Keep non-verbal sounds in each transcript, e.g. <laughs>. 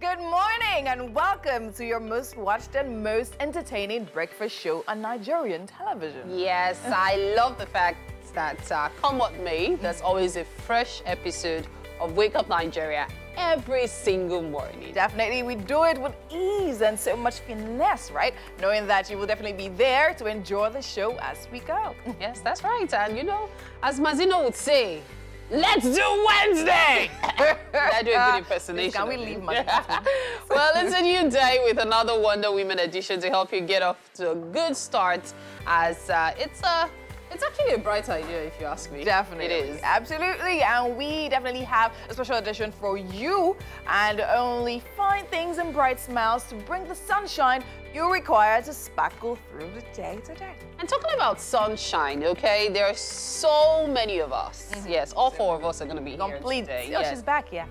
Good morning and welcome to your most watched and most entertaining breakfast show on Nigerian television. Yes, I love the fact that uh, come what may, there's always a fresh episode of Wake Up Nigeria every single morning. Definitely, we do it with ease and so much finesse, right? Knowing that you will definitely be there to enjoy the show as we go. Yes, that's right. And you know, as Mazino would say, Let's do Wednesday! <laughs> I do a good impersonation. Can we leave my <laughs> Well, it's a new day with another Wonder Women edition to help you get off to a good start as uh, it's a it's actually a bright idea, if you ask me. Definitely. It is. Absolutely. And we definitely have a special edition for you and only fine things and bright smiles to bring the sunshine you require to sparkle through the day today. And talking about sunshine, okay, there are so many of us. Mm -hmm. Yes, all four of us are going to be Complete. here today. Oh, yes. she's back, yeah.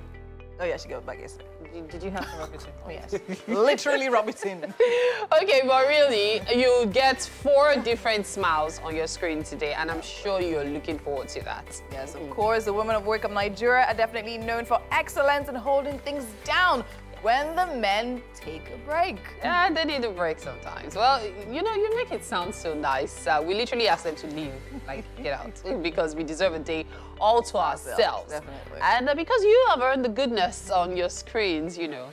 Oh, yeah, she goes back yesterday. Did, you have to rub it in? Oh, yes. <laughs> Literally rub it in. okay, but really, you get four different smiles on your screen today, and I'm sure you're looking forward to that. Yes, of mm. course. The women of Wake Up Nigeria are definitely known for excellence and holding things down when the men take a break. Yeah, they need a break sometimes. Well, you know, you make it sound so nice. Uh, we literally ask them to leave, like, get out, <laughs> because we deserve a day all to ourselves. Definitely. And uh, because you have earned the goodness on your screens, you know.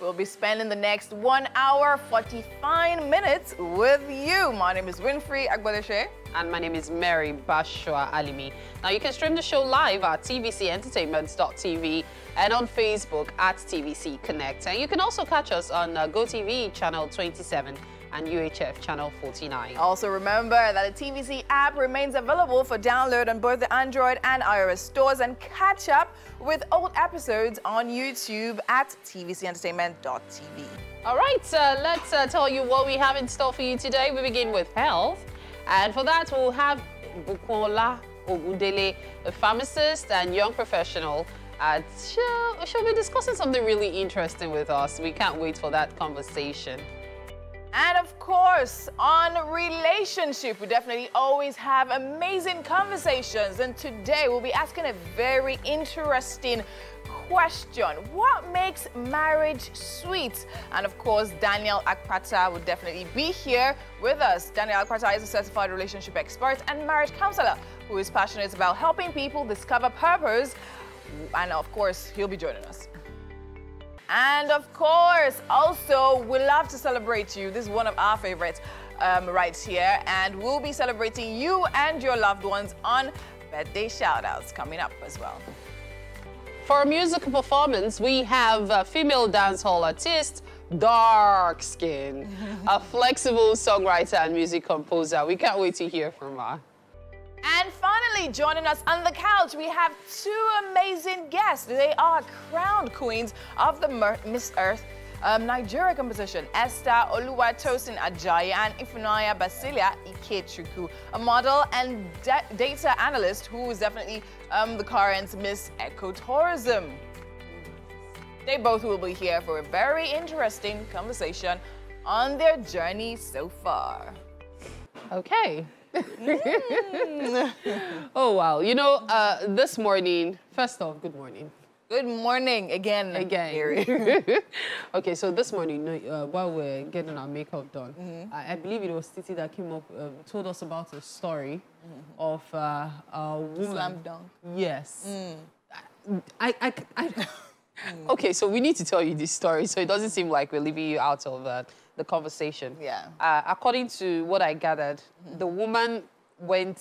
We'll be spending the next one hour, 45 minutes with you. My name is Winfrey Agbadeshe. And my name is Mary Bashua Alimi. Now, you can stream the show live at tvcentertainment.tv and on Facebook at TVC Connect. And you can also catch us on uh, GoTV channel 27 and UHF channel 49. Also remember that the TVC app remains available for download on both the Android and iOS stores and catch up with old episodes on YouTube at tvcentertainment.tv. All right, uh, let's uh, tell you what we have in store for you today. We begin with health. And for that, we'll have Bukola Ogundele, a pharmacist and young professional. Uh, she'll, she'll be discussing something really interesting with us. We can't wait for that conversation. And of course, on relationship, we definitely always have amazing conversations. And today we'll be asking a very interesting question. What makes marriage sweet? And of course, Daniel Akpata will definitely be here with us. Daniel Akpata is a certified relationship expert and marriage counselor who is passionate about helping people discover purpose. And of course, he'll be joining us. And of course, also, we love to celebrate you. This is one of our favorites um, right here. And we'll be celebrating you and your loved ones on birthday shout-outs coming up as well. For a musical performance, we have a female dancehall artist, Dark Skin, a flexible songwriter and music composer. We can't wait to hear from her. And finally, joining us on the couch, we have two amazing guests. They are crowned queens of the Miss Earth um, Nigeria competition. Esther Oluwatosin Ajayi and Ifunanya Basilia Ikechukwu, a model and data analyst who is definitely um, the current Miss Ecotourism. They both will be here for a very interesting conversation on their journey so far. Okay. Mm. <laughs> oh, wow. You know, uh, this morning, first off, good morning. Good morning again. Again. <laughs> okay, so this morning, uh, while we're getting our makeup done, mm -hmm. I, I, believe it was Titi that came up, uh, told us about a story mm -hmm. of uh, a woman. Slam dunk. Yes. Mm. I, I, I, I <laughs> okay, so we need to tell you this story, so it doesn't seem like we're leaving you out of uh, the conversation. Yeah. Uh, according to what I gathered, mm -hmm. the woman went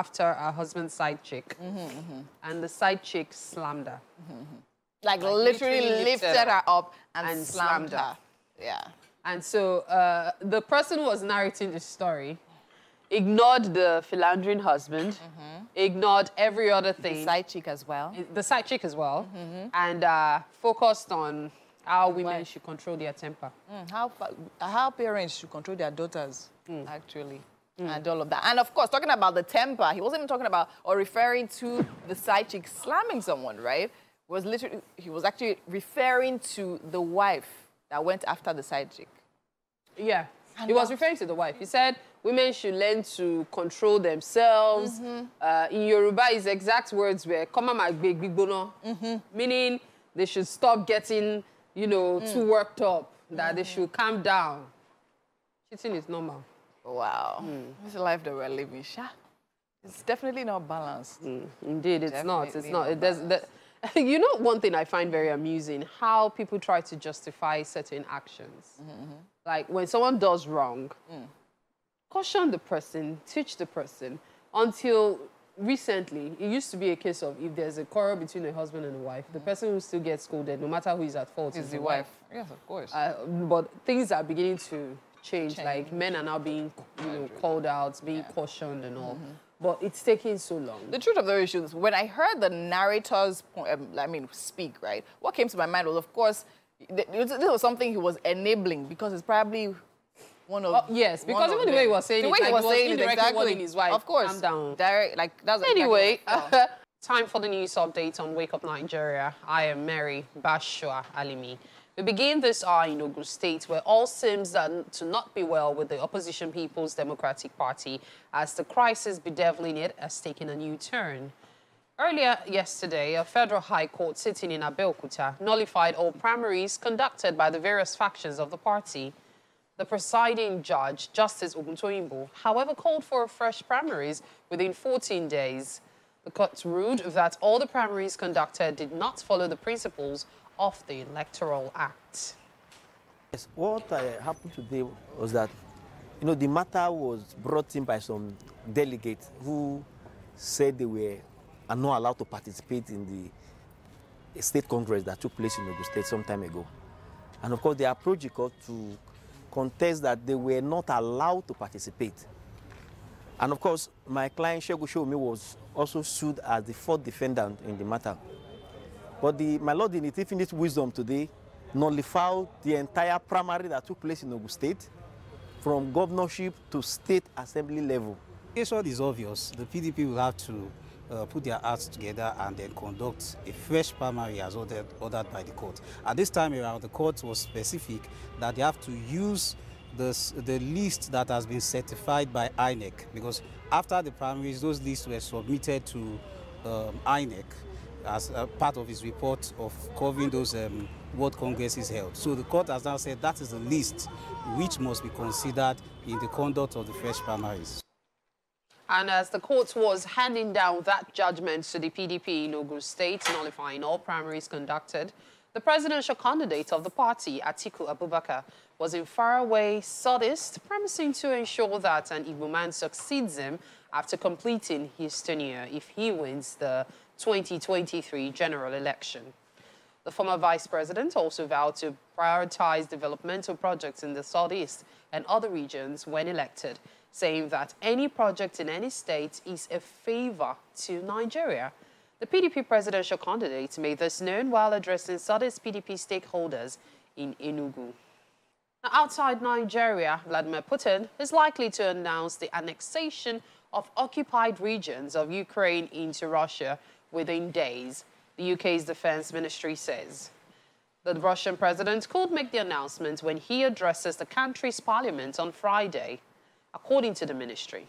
after her husband's side chick, mm -hmm, mm -hmm. and the side chick slammed her. Like, like, literally, literally lifted, lifted her up and, and slammed, slammed her. her. Yeah. And so uh, the person who was narrating the story ignored the philandering husband, mm -hmm. ignored every other thing. The side chick as well. The side chick as well. And uh, focused on how women should control their temper. Mm, how, how parents should control their daughters, mm. actually. Mm. And all of that. And of course, talking about the temper, he wasn't even talking about or referring to the side chick slamming someone, right? was literally, he was actually referring to the wife that went after the side chick. Yeah. And he was referring to the wife. He said women should learn to control themselves. Mm -hmm. uh, in Yoruba, his exact words were, "Koma mm -hmm. meaning they should stop getting, you know, mm. too worked up, that mm. they should calm down. Cheating is normal. Wow. Mm. It's the life that we're living, Sha. It's definitely not balanced. Mm. Indeed, it's definitely not. It's not. It does. The, <laughs> you know, one thing I find very amusing, how people try to justify certain actions. Mm -hmm. Like when someone does wrong, mm. caution the person, teach the person, until recently, it used to be a case of if there's a quarrel between a husband and a wife, the person who still gets scolded, no matter who is at fault, is, the wife. wife. Yes, of course. Uh, but things are beginning to change. change. Like men are now being, you know, called out, being yeah. cautioned and all. Mm -hmm. But it's taking so long. The truth of the issue is, when I heard the narrator's, um, I mean, speak, right, what came to my mind was, of course, this was something he was enabling because it's probably one of oh, yes because even the way he was saying the it, way like he was, saying it exactly. his wife. Of course. Calm down. Direct like that's anyway. exactly <laughs> time for the news update on wake up nigeria. I am mary bashua alimi. We begin this hour in Ogun State, where all seems to not be well with the opposition People's Democratic Party, as the crisis bedeviling it has taken a new turn. Earlier yesterday, a federal high court sitting in Abeokuta nullified all primaries conducted by the various factions of the party. The presiding judge, Justice Oguntoyinbo, however, called for fresh primaries within 14 days. The court ruled that all the primaries conducted did not follow the principles of the Electoral Act. Yes, what uh, happened today was that, you know, the matter was brought in by some delegates who said they were are not allowed to participate in the state congress that took place in Ogun State some time ago. And of course, they approached the court to contest that they were not allowed to participate. And of course, my client Segun Showunmi was also sued as the fourth defendant in the matter. But the, my lord, in its infinite wisdom today, nullified the entire primary that took place in Ogun State from governorship to state assembly level. The what is obvious, the PDP will have to uh, put their arts together and then conduct a fresh primary as ordered, ordered by the court. At this time around, the court was specific that they have to use the, the list that has been certified by INEC because after the primaries, those lists were submitted to um, INEC as part of his report of covering those um, Ward Congresses held. So the court has now said that is the list which must be considered in the conduct of the fresh primaries. And as the court was handing down that judgment to the PDP in Ogun State, nullifying all primaries conducted, the presidential candidate of the party, Atiku Abubakar, was in faraway southeast, promising to ensure that an Igbo man succeeds him after completing his tenure if he wins the 2023 general election. The former vice president also vowed to prioritize developmental projects in the southeast and other regions when elected, saying that any project in any state is a favor to Nigeria. The PDP presidential candidate made this known while addressing Southeast PDP stakeholders in Enugu. Now, outside Nigeria, Vladimir Putin is likely to announce the annexation of occupied regions of Ukraine into Russia within days, the UK's defense ministry says. The Russian president could make the announcement when he addresses the country's parliament on Friday according to the ministry.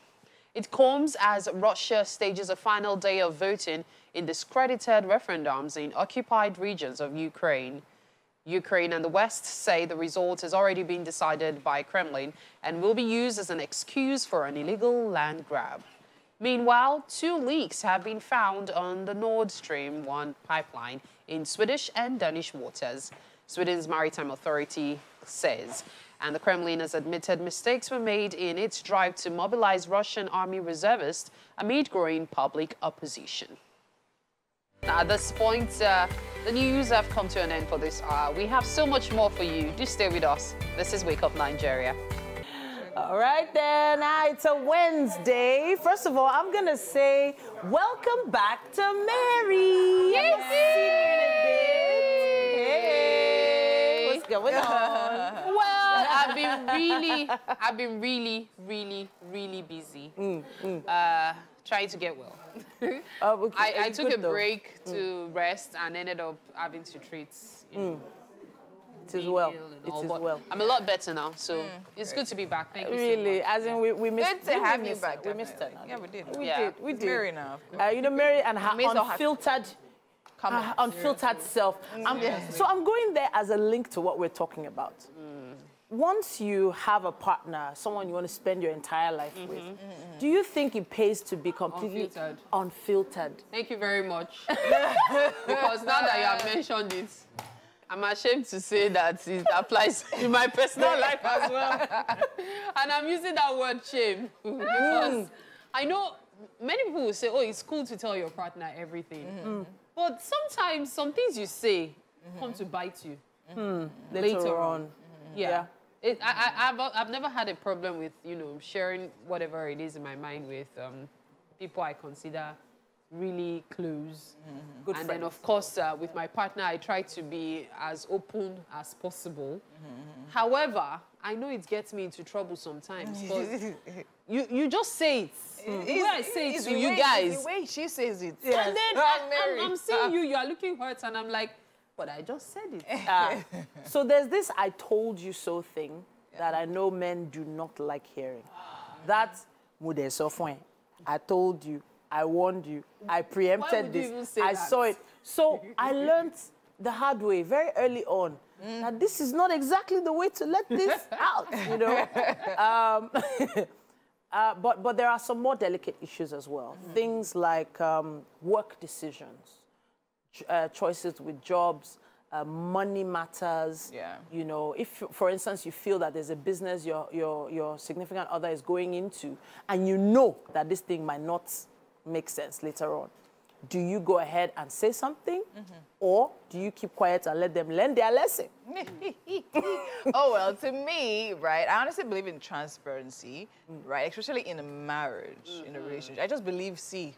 It comes as Russia stages a final day of voting in discredited referendums in occupied regions of Ukraine. Ukraine and the West say the result has already been decided by Kremlin and will be used as an excuse for an illegal land grab. Meanwhile, two leaks have been found on the Nord Stream 1 pipeline in Swedish and Danish waters. Sweden's Maritime Authority says and the Kremlin has admitted mistakes were made in its drive to mobilize Russian army reservists amid growing public opposition. Now, at this point, uh, the news have come to an end for this hour. We have so much more for you. Do stay with us. This is Wake Up Nigeria. All right, then. Now it's a Wednesday. First of all, I'm going to say welcome back to Mary. Yay! Hey, what's going on? <laughs> I've been really, I've been really, really, really busy. Mm, mm. Uh, trying to get well. <laughs> uh, I, I took a break mm. to rest and ended up having to treat. You know, it is well. It is well. I'm a lot better now, so mm. it's good to be back. Thank really, you Really, so as in we, we missed. Good to have you back. We missed her. Yeah, we did. We yeah. did. We did. Mary now. Uh, you know, Mary and her unfiltered Come uh, on. unfiltered self. I'm- So I'm going there as a link to what we're talking about. Once you have a partner, someone you want to spend your entire life mm-hmm. with, mm-hmm, mm-hmm. do you think it pays to be completely Unfiltered. unfiltered? Thank you very much. <laughs> because now that you have mentioned it, I'm ashamed to say that it applies <laughs> to my personal life as well. <laughs> and I'm using that word shame because I know many people will say, oh, it's cool to tell your partner everything. Mm. But sometimes some things you say come to bite you later, on. Yeah. Yeah. It, I, I, I've, I've never had a problem with, you know, sharing whatever it is in my mind with um, people I consider really close. Good and then, of course, uh, with my partner, I try to be as open as possible. However, I know it gets me into trouble sometimes. <laughs> you, you just say it. The way I say it to you way- guys. the way she says it. And then <laughs> Ah, I'm, I'm seeing <laughs> you, you are looking hurt, and I'm like, but I just said it. Uh, <laughs> so there's this I told you so thing that I know men do not like hearing. That's mude sofwen. I told you, I warned you, I preempted this, even say I that? saw it. So I learned the hard way very early on that this is not exactly the way to let this <laughs> out, you know. Um, <laughs> uh, but, but there are some more delicate issues as well. Things like um, work decisions uh, choices with jobs, uh, money matters. Yeah. You know, if, for instance, you feel that there's a business your, your, your significant other is going into, and you know that this thing might not make sense later on, do you go ahead and say something, or do you keep quiet and let them learn their lesson? <laughs> oh well, to me, right? I honestly believe in transparency, right? Especially in a marriage, in a relationship. I just believe, see,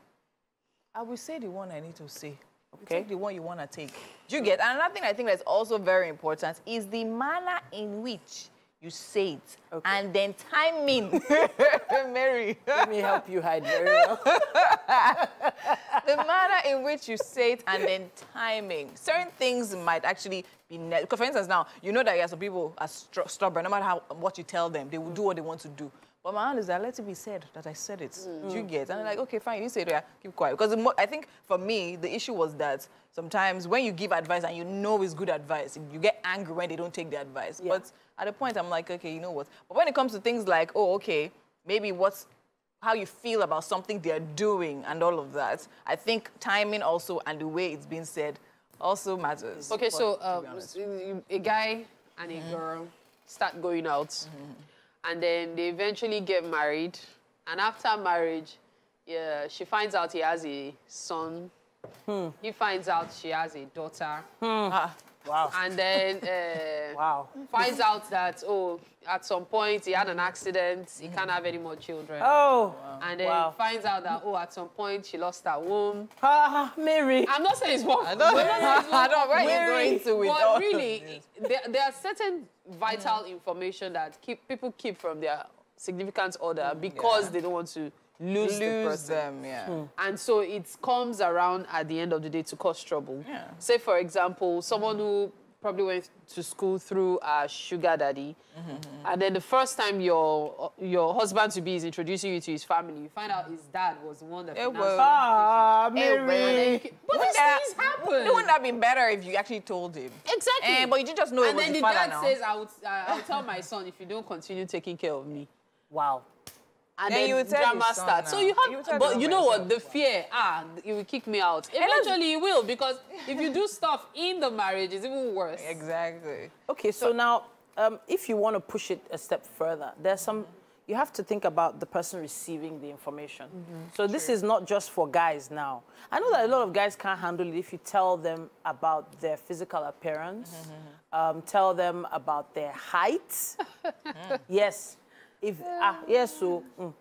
I will say the one I need to say. Okay. Take the one you want to take. Do you get? And another thing I think that's also very important is the manner in which you say it, Okay. and then timing. <laughs> <laughs> Mary, Let me help you hide very well. the manner in which you say it and then timing. Certain things might actually be, because for instance now, you know that yeah, some people are stubborn, no matter how, what you tell them, they will do what they want to do. But my own is that let it be said that I said it. Mm. Do you get? And I'm like, okay, fine, you say it, yeah, keep quiet. Because mo- I think for me, the issue was that sometimes when you give advice and you know it's good advice, you get angry when they don't take the advice. Yeah. But at a point, I'm like, okay, you know what? But when it comes to things like, oh, okay, maybe what's how you feel about something they're doing and all of that. I think timing also and the way it's being said also matters. Okay, But so to be um, honest. you- a guy and a mm-hmm. girl start going out, mm-hmm. And then they eventually get married, and after marriage, yeah, she finds out he has a son. He finds out she has a daughter, Ah, Wow. and then uh, <laughs> Wow. finds out that oh, at some point he had an accident, he can't have any more children, Oh. and then wow. finds out that oh, at some point she lost her womb. Ah, Mary. I'm not saying it's wrong. I don't, <laughs> I don't where Mary, are going to with But all really, this? there, there are certain vital information that keep people keep from their significant other because Yeah. they don't want to lose, the lose person. them, yeah. And so it comes around at the end of the day to cause trouble. Yeah. Say, for example, someone who probably went to school through a sugar daddy, and then the first time your your husband to be is introducing you to his family, you find out his dad was the one that It financed was- the Ah, well, Mary. But Wouldn't these things happen. It wouldn't have been better if you actually told him? Exactly. Eh, but you did just know it was and was then the dad now. says, I will, uh, I'll tell my son if you don't continue taking care of me. Wow. And Then then you would tell drama his son starts. So you You have, tell but you know what? The fear, ah, you will kick me out. Eventually you will because if you do stuff in the marriage, it's even worse. Exactly. Okay, so, now, um, if you want to push it a step further, there's some. You have to think about the person receiving the information. So this is not just for guys now. I know that a lot of guys can't handle it if you tell them about their physical appearance, um, tell them about their height. <laughs> yes, if ah yes, so mm.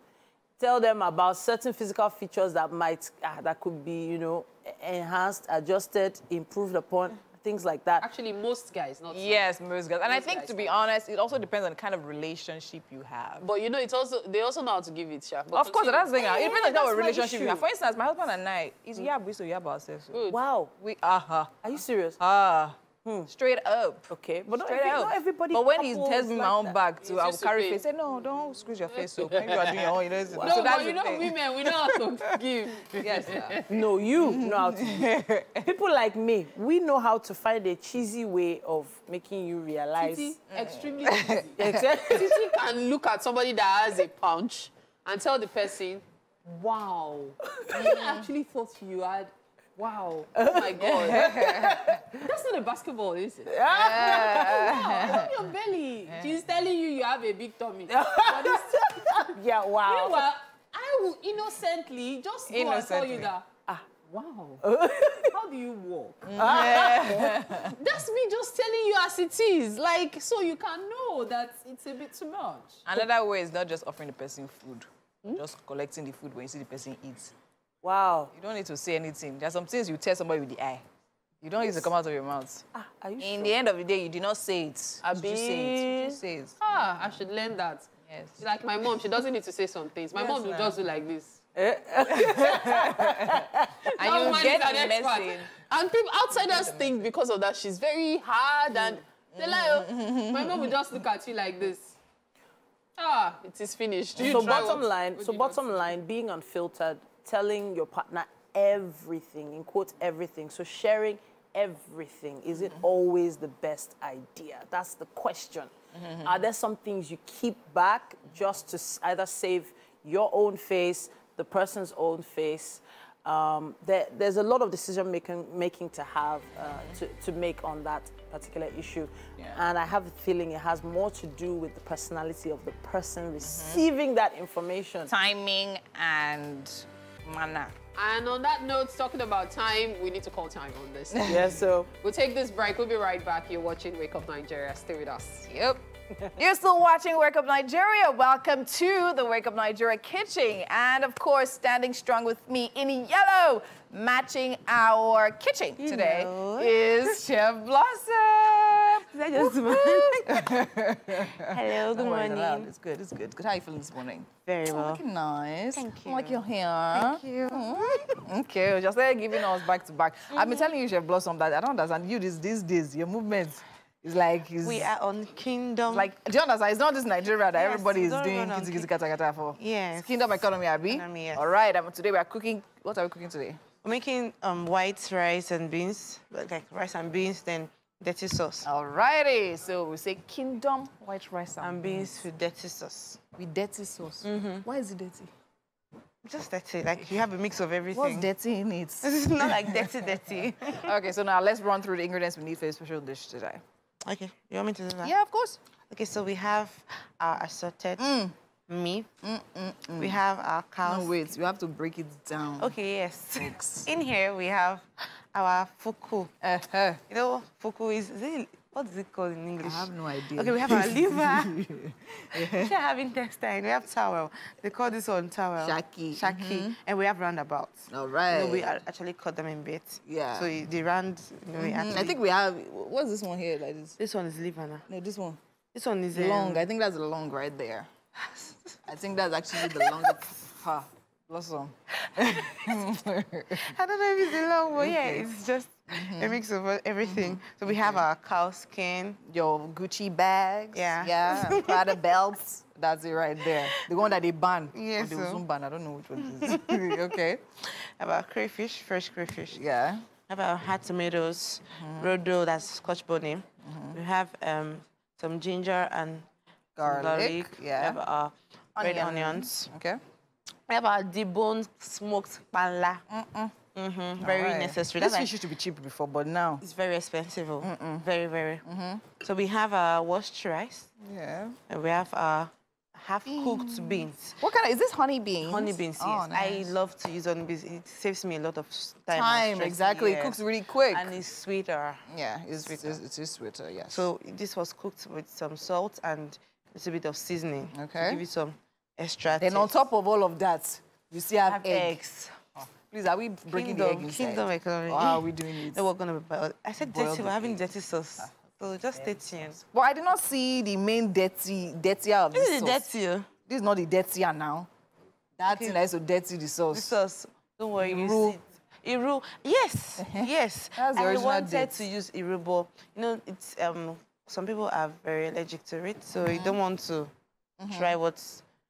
tell them about certain physical features that might ah, that could be you know enhanced, adjusted, improved upon, things like that. Actually, most guys, not some. Yes, most guys. And I think, to be can. honest, it also depends on the kind of relationship you have. But you know, it's also they also know how to give it, Sha. But Of course, that's the thing. now. It depends on the kind of my relationship you have. For instance, my husband and I, is yeah, we so yeah about ourselves. Good. Wow, We, uh-huh. are you serious? Ah. Hmm. Straight up. Okay, but not, Straight every, up. not everybody. But when he couples tells me my own that. back to, I'll carry face. Say no, don't squeeze your face. So when you are doing your own, you know. So <laughs> No, that's but you know, thing. women, we know how to <laughs> give. Yes, sir. No, you know how to. do. People like me, we know how to find a cheesy way of making you realize. Titi, mm. extremely <laughs> cheesy. Exactly. Titi can look at somebody that has a punch and tell the person, wow, I actually thought you had, wow, oh my <laughs> God. That's not a basketball, is it? wow, look at your belly. She's telling you you have a big tummy. <laughs> But it's- <laughs> yeah, wow. Meanwhile, I will innocently just go and tell Innocently. you that, ah, wow, how do you walk? Mm. That's me just telling you as it is. Like, so you can know that it's a bit too much. Another way is not just offering the person food, just collecting the food when you see the person eat. Wow. You don't need to say anything. There are some things you tell somebody with the eye. You don't need to come out of your mouth. Ah, are you In sure? the end of the day, you did not say it. Did you say it? Did you say it? Ah, I should learn that. Yes. Like my mom, she doesn't need to say some things. My mom will just do like this. <laughs> And That you get the expert. message. And people outsiders think because of that she's very hard and they're like, oh, my mom will just look at you like this. Ah, it is finished. You so bottom line, so bottom line, being unfiltered, telling your partner everything, in quote everything. So sharing everything, is it always the best idea? That's the question. Are there some things you keep back just to either save your own face, the person's own face? Um, there, there's a lot of decision making, making to have uh, to, to make on that particular issue, and I have a feeling it has more to do with the personality of the person receiving that information. Timing and manner. And on that note, talking about time, we need to call time on this. <laughs> Yeah, so We'll take this break. We'll be right back. You're watching Wake Up Nigeria. Stay with us. Yep. You're still watching Wake Up Nigeria. Welcome to the Wake Up Nigeria kitchen. And of course, standing strong with me in yellow, matching our kitchen today know. is <laughs> Chef Blossom. Is that just Hello, good it's morning. It's good, it's good. Good. How you feeling this morning? Very Oh, well. looking nice. Thank you. I like your hair. Thank you. Mm. Okay, just there giving us back to back. I've been telling you, Chef Blossom, that I don't understand you these, these days. Your movement is like is We are on Kingdom. like. Do you understand? It's not just Nigeria that Yes, everybody is doing kitty kitty ki- kata kata for. Yes. It's Kingdom economy, Abi. Economy, yes. All right. Um, today we are cooking. What are we cooking today? We're making um, white rice and beans, like rice and beans, then dirty sauce. All righty. So we say Kingdom white rice and, And beans with dirty sauce. with dirty sauce. Mm-hmm. Why is it dirty? Just dirty, like you have a mix of everything. What's dirty in it? <laughs> It's not like dirty, dirty. <laughs> okay, so now let's run through the ingredients we need for a special dish today. okay, you want me to do that? Yeah, of course. Okay, so we have our assorted mm. meat. Mm, mm, we have our cows. No, wait. You have to break it down. Okay, yes. <laughs> In here we have our fuku. Uh-huh. You know fuku is? is it, what is it called in English? I have no idea. Okay, we have our <laughs> liver. we have intestine. We have towel. They call this one towel. Shaki. Shaki. And we have roundabouts. All You right. know, we actually cut them in bits. Yeah. So the round, you know, Mm, actually, I think we have. What's this one here? Like this? this one is liver now. No, this one. This one is Long. um, I think that's long right there. <laughs> I think that's actually the longest. Ha. Blossom. <laughs> I don't know if it's a long one. Yeah, it's just Mm-hmm. a mix of everything. So we have our cow skin. Your Gucci bags. Yeah. Yeah. <laughs> Prada belts. That's it right there. The one that they ban. Yes, Or they so- soon ban. I don't know which one it is. <laughs> okay. Have our crayfish, fresh crayfish. Yeah. have our hot tomatoes, Mm-hmm. rodo, that's scotch bonnet. We have um, some ginger and some Garlic, We have our red Onions. onions. Okay. We have our deboned smoked pala. Mm-hmm. Very Alright. necessary. This fish used to be cheap before, but now. it's very expensive. oh. Very, very. So we have our washed rice Yeah. and we have our half-cooked beans. What kind of is this honey beans? Honey beans, yes. Oh, I love to use honey beans. It saves me a lot of time. time exactly. It cooks really quick. And it's sweeter. yeah, it's, sweeter. it's, it's sweeter. Yes. So this was cooked with some salt and a little bit of seasoning. Okay. To give it some extra then on top of all of that, you still have, have egg. eggs. Oh. Please, are we breaking the egg Kingdom, inside? kingdom economy. Or how are we doing it? No, we're gonna be boiled. I said Boil dirty, the we're having egg. dirty sauce. Ah. So just stay tuned. But I did not see the main dirty, dirtier of This this is sauce. dirty. oh. This is not the dirtier now. That thing that is so dirty, the sauce. The sauce. Don't worry, you roux. see. Iru. Yes, uh-huh. yes. <laughs> That's the I original wanted date. to use Iru, but you know, it's um. Some people are very allergic to it, so you uh-huh. don't want to uh-huh. try what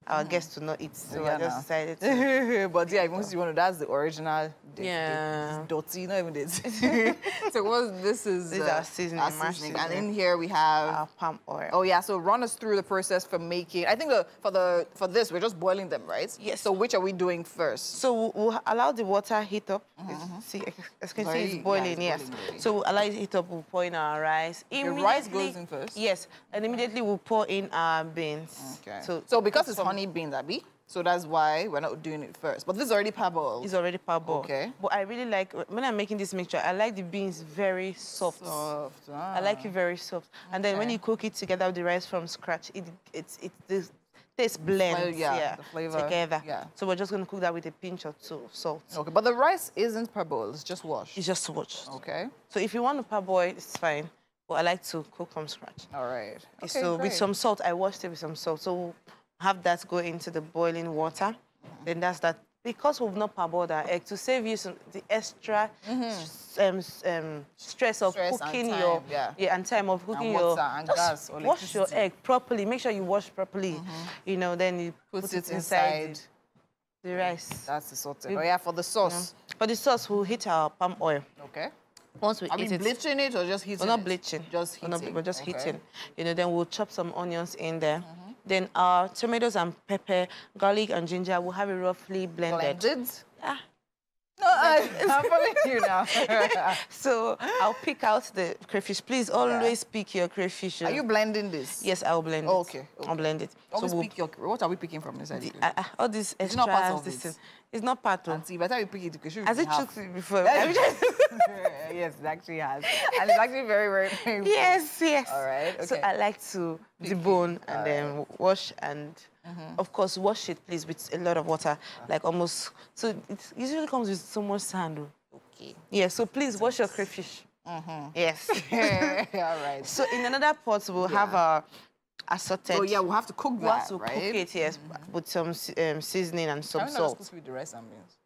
our guests to not eat. So Yeah, I just no. decided <laughs> to. but yeah, most you want to, that's the original. date. Yeah. It's Dirty, not even this. <laughs> so what this is. This is uh, our seasoning, our mashed seasoning. And in here we have. Our palm oil. Oh yeah, so run us through the process for making. I think the, for the for this we're just boiling them, right? Yes. So which are we doing first? So we'll, we'll allow the water heat up. Mm-hmm. It's- mm-hmm. See, as you can see, Very- it's yeah, boiling. it's yes. boiling. So we'll allow it to heat up. We'll pour in our rice. Your rice goes in first? Yes, and immediately we'll pour in our beans. Okay. So, So, because it's from- honey beans, Abby, so that's why we're not doing it first. But this is already parboiled. It's already parboiled. Okay. But I really like when I'm making this mixture. I like the beans very soft. soft. Ah. I like it very soft. And then when you cook it together with the rice from scratch, it it's it the taste blends. yeah, the flavor, together. yeah. So we're just gonna cook that with a pinch or two of salt. Okay, but the rice isn't parboiled. It's just washed. It's just washed. Okay. So if you want to parboil, it's fine. But I like to cook from scratch. All right. Okay, so great. with some salt, I washed it with some salt. So we'll have that go into the boiling water. Then that's that. Because we've not parboiled our egg, to save you some the extra s- um, s- um, stress of. Stress cooking time, your yeah. and time of cooking your water and just gas wash your. Egg properly. Make sure you wash properly. You know, then you Put put, it it inside, inside. the rice. That's the sorted. Oh yeah, for the sauce. For the sauce, we'll heat our palm oil. Okay. Once we Are we heat it, bleaching it or just heating We're not bleaching. Just We're, heating. not, we're just okay. heating. You know, then we'll chop some onions in there. Then our tomatoes and pepper, garlic and ginger will have it roughly blended. Blended. Ah. No, I, <laughs> I'm following you now. <laughs> So I'll pick out the crayfish. Please always pick your crayfish. Are you blending this? Yes, I'll blend it. Oh, okay, okay. I'll blend it. Always we'll- pick your. What are we picking from inside? the- ah, ah, all these It's not part of this it. It's not part of. Auntie, by the time you pick it, because you Has it chooked before? <laughs> yes, it actually has. And it's actually very, very painful. yes, yes. All right, Okay. So. I like to debone and then wash and, Mm-hmm. of course, wash it, please, with a lot of water, like almost. So it usually comes with so much sand. oh. Okay. Yeah, so please wash your crayfish. Mm-hmm. Yes. <laughs> All right. so in another pot, we'll have our assorted. Oh, yeah, we'll have to cook we'll have that, to right? cook it, yes, with some um, seasoning and some not salt. supposed to with the rice and beans?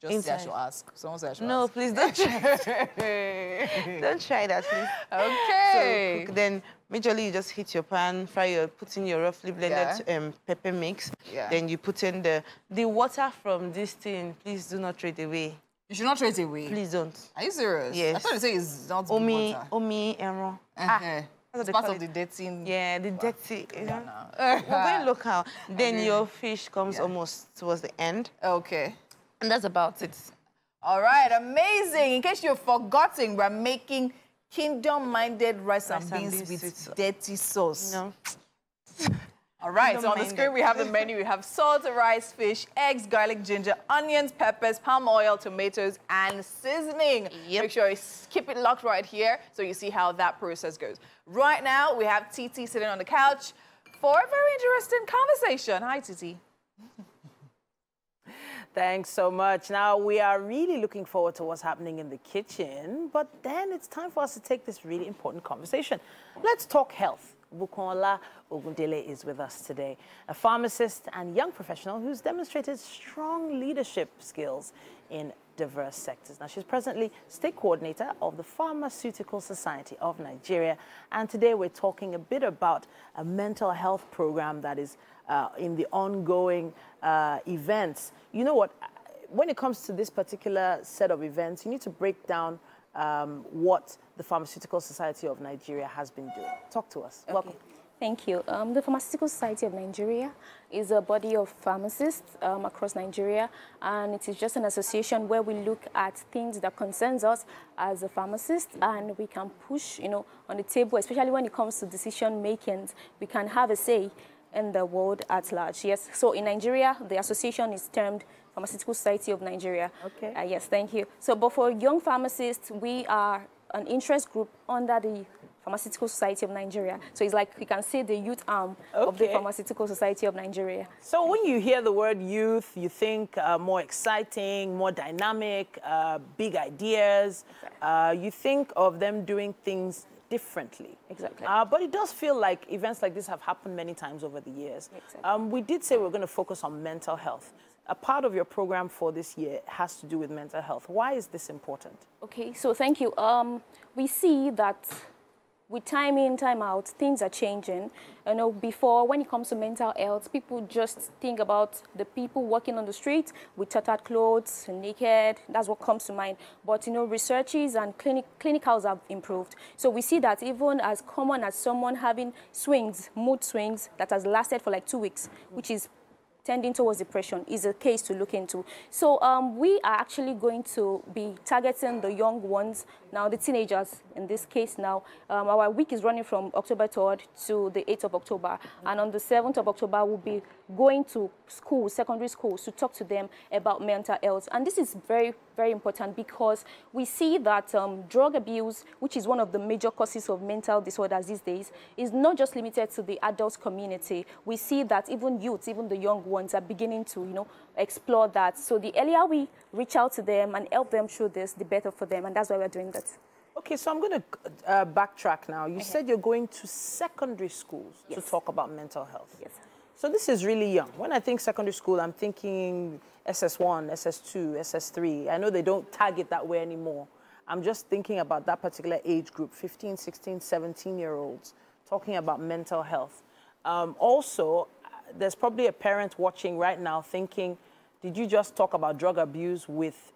Just say I Inside. should ask. Someone said I should No, ask. please don't try, <laughs> <laughs> don't try that, please. Okay. So cook, then majorly you just heat your pan, fry your, put in your roughly blended um, pepper mix. Yeah. Then you put in the the water from this thing. Please do not throw it away. You should not throw it away. Please don't. Are you serious? Yes. I Yes. thought you say it's not good Omi, water. omi, ẹran. Uh-huh. Ah, That's what they part of it. the dating. Yeah, the dirty. You know? now. We're going local. <laughs> Then Okay. your fish comes Yeah. almost towards the end, Okay. and that's about it. All right, amazing. In case you've forgotten, we're making kingdom-minded rice, and Rice and beans beans with with- dirty sauce. Know? <laughs> All right, so on the screen we have the menu. We have salt, rice, fish, eggs, garlic, ginger, onions, peppers, palm oil, tomatoes, and seasoning. Yep. Make sure you keep it locked right here so you see how that process goes. Right now, we have Titi sitting on the couch for a very interesting conversation. Hi, Titi. <laughs> Thanks so much. Now, we are really looking forward to what's happening in the kitchen, but then it's time for us to take this really important conversation. Let's talk health. Bukola Ogundele is with us today, a pharmacist and young professional who's demonstrated strong leadership skills in diverse sectors. Now, she's presently state coordinator of the Pharmaceutical Society of Nigeria, and today we're talking a bit about a mental health program that is uh, in the ongoing uh, events. You know what? When it comes to this particular set of events, you need to break down um, what the Pharmaceutical Society of Nigeria has been doing. Talk to us. Welcome. Thank you. Um, the Pharmaceutical Society of Nigeria is a body of pharmacists um, across Nigeria, and it is just an association where we look at things that concerns us as a pharmacist, and we can push, you know, on the table, especially when it comes to decision making. We can have a say in the world at large. Yes. So in Nigeria, the association is termed Pharmaceutical Society of Nigeria. Okay. Uh, yes, thank you. So, but for young pharmacists, we are an interest group under the Pharmaceutical Society of Nigeria. So it's like you can say the youth arm of the Pharmaceutical Society of Nigeria. So when you hear the word youth, you think uh, more exciting, more dynamic, uh, big ideas. Uh, you think of them doing things differently. Exactly. Uh, but it does feel like events like this have happened many times over the years. Exactly. Um, we did say we are going to focus on mental health. a part of your program for this year has to do with mental health. Why is this important? Okay, so thank you. Um, we see that with time in, time out, things are changing. You know, before, when it comes to mental health, people just think about the people walking on the street with tattered clothes, naked. That's what comes to mind. But, you know, researches and clinic, clinicals have improved. So we see that even as common as someone having swings, mood swings, that has lasted for like two weeks, which is tending towards depression is a case to look into. So um, we are actually going to be targeting the young ones, now the teenagers in this case now. Um, our week is running from October 3rd to the 8th of October. And on the 7th of October, we'll be going to schools, secondary schools, to talk to them about mental health. And this is very, very important because we see that um, drug abuse, which is one of the major causes of mental disorders these days, is not just limited to the adult community. We see that even youths, even the young ones, are beginning to, you know, explore that. So the earlier we reach out to them and help them through this, the better for them. And that's why we're doing that. Okay, so I'm going to uh, backtrack now. You okay. said you're going to secondary schools yes. to talk about mental health. Yes. So this is really young. When I think secondary school, I'm thinking SS1, SS2, SS3. I know they don't tag it that way anymore. I'm just thinking about that particular age group, 15, 16, 17 year olds, talking about mental health. Um, also, there's probably a parent watching right now thinking, did you just talk about drug abuse with,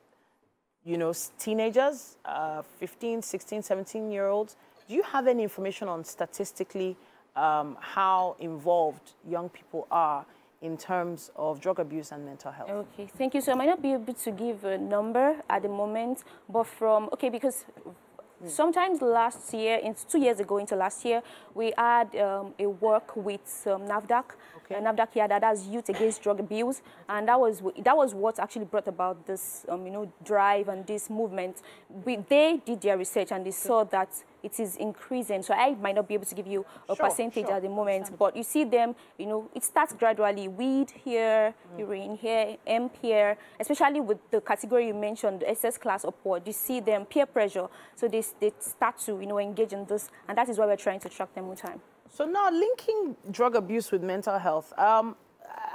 you know, teenagers, uh, 15, 16, 17 year olds? Do you have any information on statistically um, how involved young people are in terms of drug abuse and mental health. Okay, thank you. So I might not be able to give a number at the moment, but from, okay, because sometimes last year, in two years ago into last year, we had um, a work with um, NAFDAC. Okay. Uh, NAFDAC here, that has Youth Against Drug Abuse, and that was that was what actually brought about this, um, you know, drive and this movement. We, they did their research and they saw that it is increasing. So I might not be able to give you a sure, percentage sure. at the moment, but you see them, you know, it starts gradually. Weed here, mm. urine here, M here, especially with the category you mentioned, the SS class upward, you see them peer pressure. So they, they start to, you know, engage in this, and that is why we're trying to track them with time. So now linking drug abuse with mental health, um,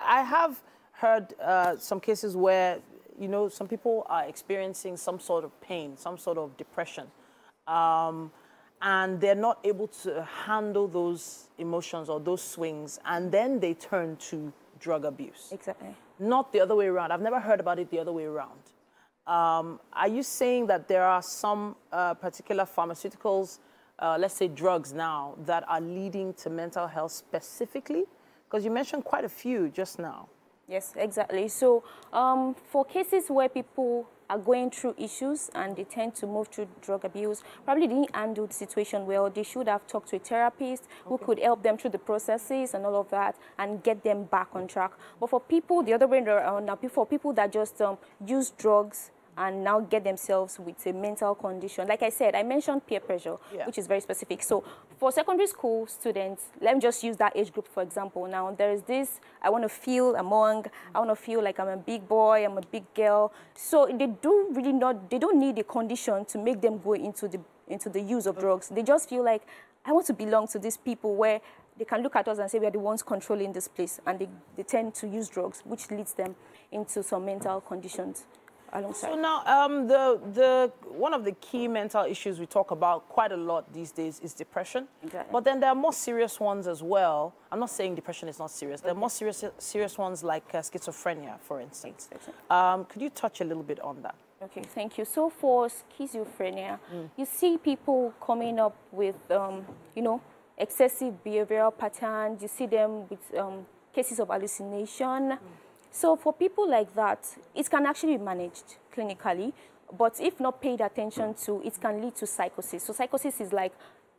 I have heard uh, some cases where, you know, some people are experiencing some sort of pain, some sort of depression. Um, and they're not able to handle those emotions or those swings, and then they turn to drug abuse. Exactly. Not the other way around. I've never heard about it the other way around. Um, are you saying that there are some uh, particular pharmaceuticals, uh, let's say drugs now, that are leading to mental health specifically? Because you mentioned quite a few just now. Yes, exactly. So um, for cases where people are going through issues and they tend to move through drug abuse, probably didn't handle the situation well. They should have talked to a therapist okay. who could help them through the processes and all of that and get them back on track. But for people, the other way around, now, for people that just um, use drugs and now get themselves with a mental condition. Like I said, I mentioned peer pressure, yeah. which is very specific. So for secondary school students, let me just use that age group for example. Now there is this, I want to feel among, I want to feel like I'm a big boy, I'm a big girl. So they do really not, they don't need a condition to make them go into the, into the use of oh. drugs. They just feel like, I want to belong to these people where they can look at us and say we are the ones controlling this place and they, they tend to use drugs, which leads them into some mental conditions alongside. So now, um, the, the, one of the key mental issues we talk about quite a lot these days is depression. Exactly. But then there are more serious ones as well. I'm not saying depression is not serious. There are more serious, serious ones like uh, schizophrenia, for instance. Um, could you touch a little bit on that? Okay, thank you. So for schizophrenia, mm. you see people coming up with, um, you know, excessive behavioral patterns. You see them with um, cases of hallucination. Mm so for people like that, it can actually be managed clinically, but if not paid attention to, it can lead to psychosis. So psychosis is like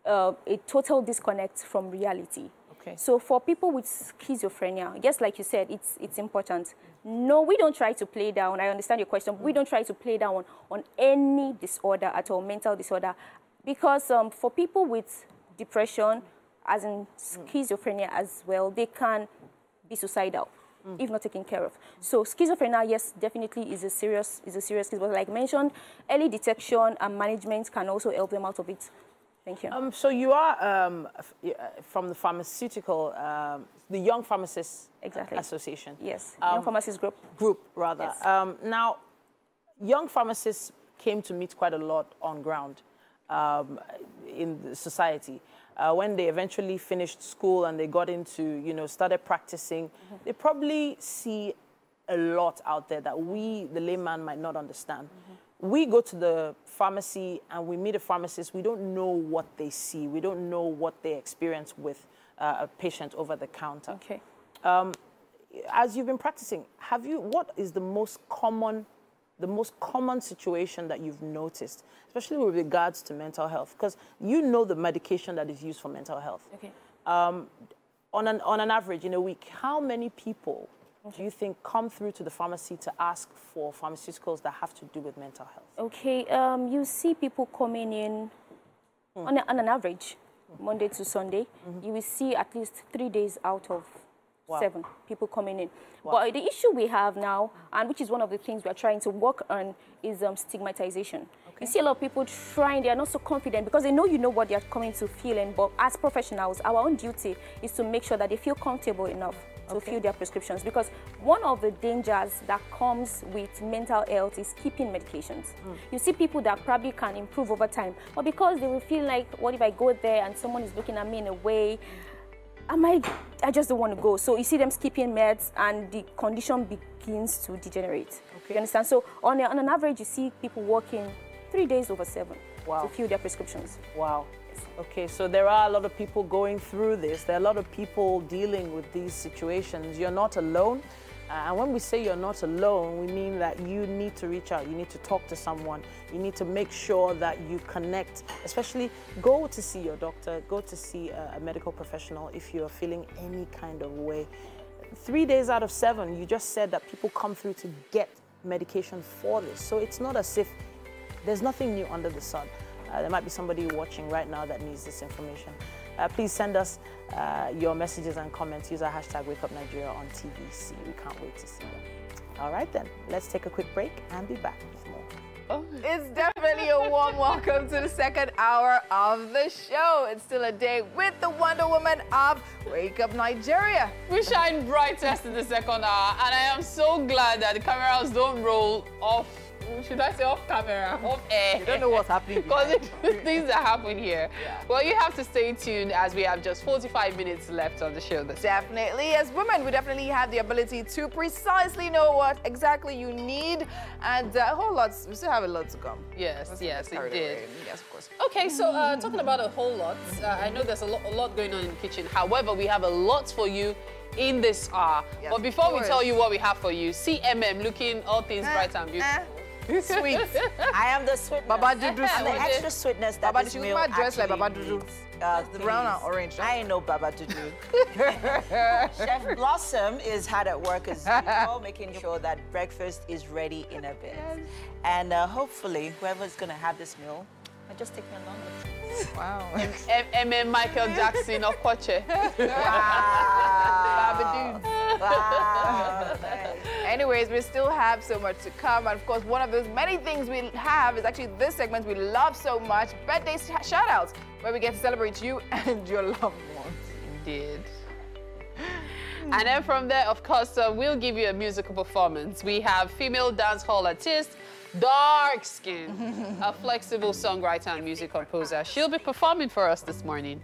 uh, a total disconnect from reality. Okay. So for people with schizophrenia, just like you said, it's, it's important. No, we don't try to play down. I understand your question. We don't try to play down on, on any disorder at all, mental disorder. Because um, for people with depression, as in schizophrenia as well, they can be suicidal mm. if not taken care of. So schizophrenia, yes, definitely is a serious is a serious case. But like mentioned, early detection and management can also help them out of it. Thank you. Um, so you are um, uh, from the pharmaceutical, um, the Young Pharmacists Exactly. Association. yes, Um, Young Pharmacists Group. Group, rather. Yes. Um, now, young pharmacists came to meet quite a lot on ground um, in the society. Uh, when they eventually finished school and they got into, you know, started practicing, they probably see a lot out there that we, the layman, might not understand. We go to the pharmacy and we meet a pharmacist. We don't know what they see. We don't know what they experience with uh, a patient over the counter Okay. as you've been practicing, have you what is the most common the most common situation that you've noticed, especially with regards to mental health? Because you know the medication that is used for mental health. Okay. Um, on an on an average in a week, how many people do you think come through to the pharmacy to ask for pharmaceuticals that have to do with mental health? Okay, um, you see people coming in hmm. on, a, on an average, Monday to Sunday. Mm-hmm. You will see at least three days out of Wow. seven people coming in. But the issue we have now, and which is one of the things we are trying to work on, is um, stigmatization. You see a lot of people trying, they are not so confident because they know you know what they are coming to feel in. But as professionals, our own duty is to make sure that they feel comfortable enough to fill their prescriptions because one of the dangers that comes with mental health is keeping medications. You see people that probably can improve over time, but because they will feel like, what if I go there and someone is looking at me in a way, I I just don't want to go. So you see them skipping meds and the condition begins to degenerate. You understand? So on, a, on an average, you see people working three days over seven Wow. to fill their prescriptions. Wow. Okay, so there are a lot of people going through this. There are a lot of people dealing with these situations. You're not alone. Uh, and when we say you're not alone, we mean that you need to reach out. You need to talk to someone. You need to make sure that you connect, especially go to see your doctor, go to see a, a medical professional if you're feeling any kind of way. Three days out of seven, you just said that people come through to get medication for this. So it's not as if there's nothing new under the sun. Uh, there might be somebody watching right now that needs this information. Uh, please send us uh, your messages and comments. Use our hashtag WakeUpNigeria on TVC. We can't wait to see them. All right then, let's take a quick break and be back with more. It's definitely a warm welcome to the second hour of the show. It's still a day with the Wonder Woman of Wake Up Nigeria. We shine brightest in the second hour, and I am so glad that the cameras don't roll off. Should I say off camera? Off air. You don't know what's happening. Because <laughs> things that happen here. Well, you have to stay tuned as we have just 45 minutes left on the show this Definitely. As women, we definitely have the ability to precisely know what exactly you need. And uh, a whole lot, we still have a lot to come. Yes, Let's yes, get it did. Yes, of course. Okay, so uh, talking about a whole lot, uh, I know there's a lot, a lot going on in the kitchen. However, we have a lot for you in this hour. Yes, but before we tell you what we have for you, CMM looking all things bright and beautiful. Sweet. <laughs> I am the sweetness. Baba Dudu I'm the extra sweetness that Baba Dudu, meal my dress like Baba Dudu. Uh, the brown and orange? I know Baba Dudu. <laughs> Chef Blossom is hard at work as <laughs> usual, making sure that breakfast is ready in a bit. And uh, hopefully, whoever's going to have this meal, I just take <laughs> me along with it. Wow. M- MM Michael Jackson of Kwache. <laughs> Wow. wow. Nice. Anyways, we still have so much to come. And of course, one of those many things we have is actually this segment we love so much birthday sh- shout outs, where we get to celebrate you <laughs> and your loved ones. Indeed. And then from there, of course, uh, we'll give you a musical performance. We have female dance hall artist, Dark Skin, a flexible songwriter and music composer. She'll be performing for us this morning.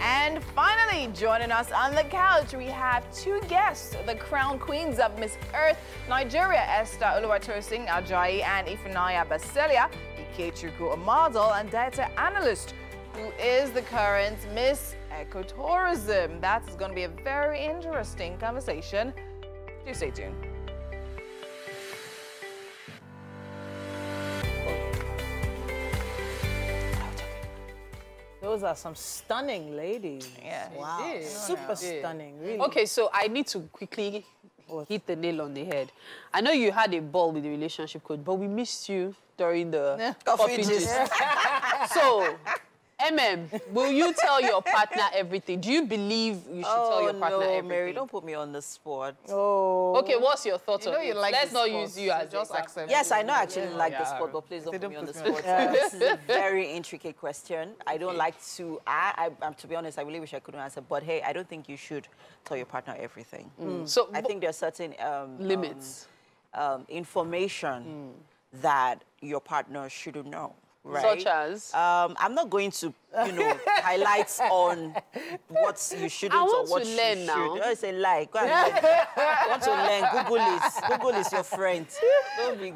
And finally, joining us on the couch, we have two guests, the crown queens of Miss Earth, Nigeria, Esther Oluwatosin Ajayi and Ifunaya Baselia, Ikechukwu, a model and data analyst, who is the current Miss Ecotourism. That is going to be a very interesting conversation. Do stay tuned. Those are some stunning ladies. Yeah. Wow. did. Super did. stunning, really. Okay, so I need to quickly hit the nail on the head. I know you had a ball with the relationship coach, but we missed you during the Coffee coffee gist. <laughs> gist. so, MM, will you tell your partner everything? Do you believe you should tell your partner Oh, no, everything? Mary, don't put me on the spot. Oh. Okay, what's your thoughts You know on you it? like Let's not sport, use you so as just the accept Yes, I know I actually Yeah. like the Yeah. sport, but please don't put don't me on the put me on spot. this is a <laughs> very intricate question. I don't like to, I, I, um, to be honest, I really wish I couldn't answer, but hey, I don't think you should tell your partner everything. So I think there are certain um, limits. um, um, information that your partner shouldn't know. Right? Such as? Um, I'm not going to, you know, <laughs> highlight on what you shouldn't or what to you learn should. now. Oh, it's a lie. Go and learn. you <laughs> want to learn? Google is Google is your friend. Don't be. <laughs>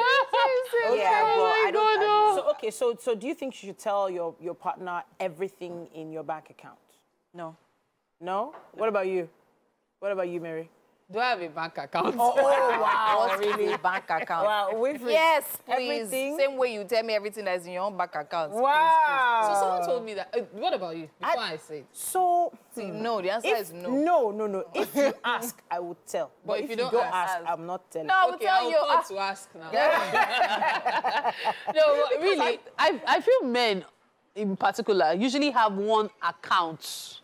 yeah, but I don't. I- So okay, so so do you think you should tell your your partner everything in your bank account? no. No. What about you? What about you, Mary? Do I have a bank account? Oh, <laughs> wow, What's really? the bank account? Wow, Winfrey. Yes, please. Everything? Same way you tell me everything that's in your own bank account. Wow. So someone told me that. Uh, what about you? Before I, say it. So Please, please. No, the answer if, is no. no, no, no. If you <laughs> ask, I would tell. But, if if, you you don't don't, ask- ask, I'm not telling. No, I will Okay, tell I'll you. call ah, to ask now. <laughs> no, but really, I, I feel men in particular usually have one account.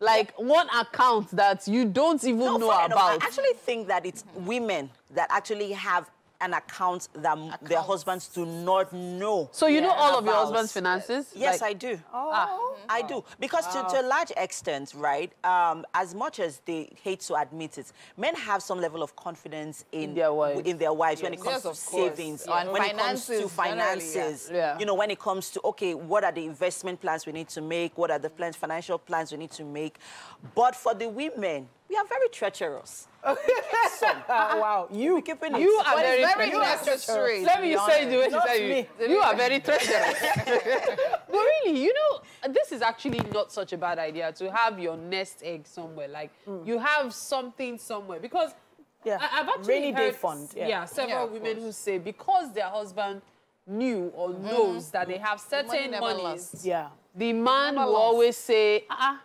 Like one account that you don't even No, know about. I actually think that it's women that actually have an account that m their husbands do not know. so you know all of your husband's finances? Yes, Like- I do. Oh. I do because to, to a large extent, right? Um, as much as they hate to admit it, men have some level of confidence in, their wives. in their wives when it comes Yes, to course. savings, Yeah. And when it comes to finances finances. Yeah. You know, when it comes to okay, what are the investment plans we need to make? What are the plans, financial plans we need to make? But for the women, we are very treacherous. <laughs> Ah, wow, you keeping it. You are very, it's very you are- necessary. Let me say it the way honest. she said you. You are very treacherous. <laughs> but really, you know, this is actually not such a bad idea to have your nest egg somewhere. Like you have something somewhere because Yeah. I, have actually Rainy day heard, fund, yeah. yeah, several Yeah, women course. who say because their husband knew or knows that they have money certain never monies. Yeah. the man will lost. always say, ah,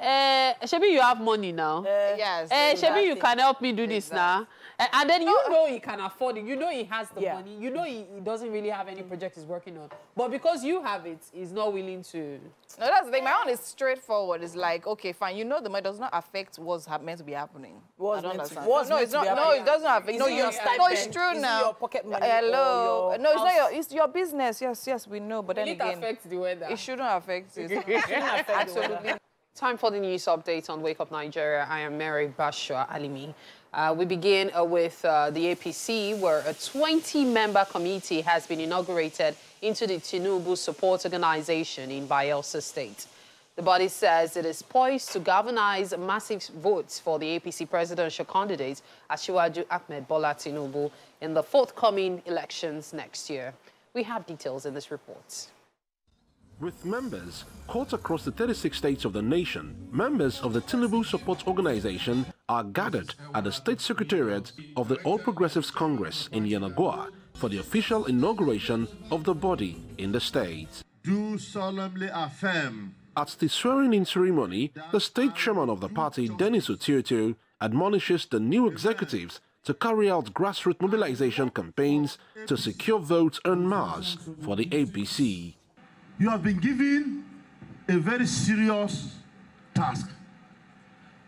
eh, Shebi, you have money now. Yes. Eh, Shebi, you can help me do this now. And, and then you know he can afford it. You know he has the Yeah. money. You know he, he doesn't really have any project he's working on. But because you have it, he's not willing to. No, that's the thing. My own is straightforward. It's like, okay, fine. You know the money does not affect what's hap- meant to be happening. What's I don't meant to- understand. what's no, it's not. No, it doesn't affect. No, it you. your No, it's true Is it now. your pocket money Hello. your no, it's not your. It's your business. Yes, yes, we know. But then Will it again, affect the weather? it shouldn't affect it. <laughs> affect the Absolutely. Time for the news update on Wake Up Nigeria. I am Mary Bashua Alimi. Uh, we begin uh, with uh, the APC, where a 20-member committee has been inaugurated into the Tinubu Support Organization in Bayelsa State. The body says it is poised to galvanize massive votes for the APC presidential candidate, Ashiwaju Ahmed Bola Tinubu, in the forthcoming elections next year. We have details in this report. With members caught across the 36 states of the nation, members of the Tinubu Support Organization are gathered at the State Secretariat of the All Progressives Congress in Yenagoa for the official inauguration of the body in the state. do solemnly affirm At the swearing-in ceremony, the state chairman of the party, Dennis Otiotio, admonishes the new executives to carry out grassroots mobilization campaigns to secure votes en masse for the APC. You have been given a very serious task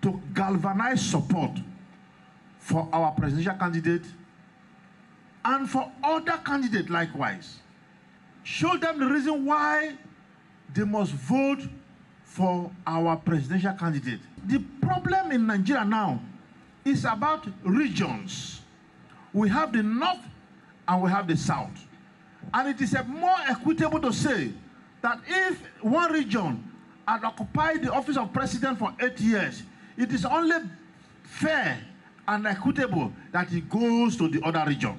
to galvanize support for our presidential candidate and for other candidates likewise. Show them the reason why they must vote for our presidential candidate. The problem in Nigeria now is about regions. We have the north and we have the south. And it is a more equitable to say that if one region had occupied the office of president for eight years, it is only fair and equitable that it goes to the other region.